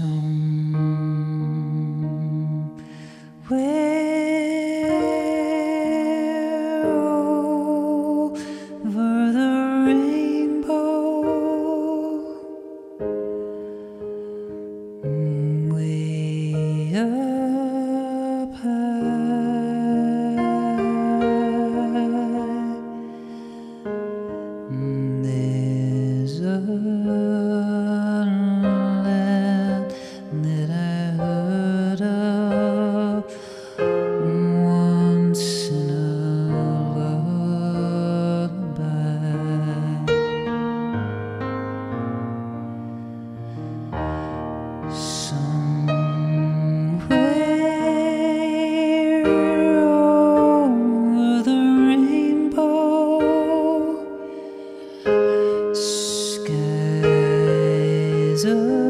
sound. desert.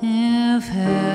If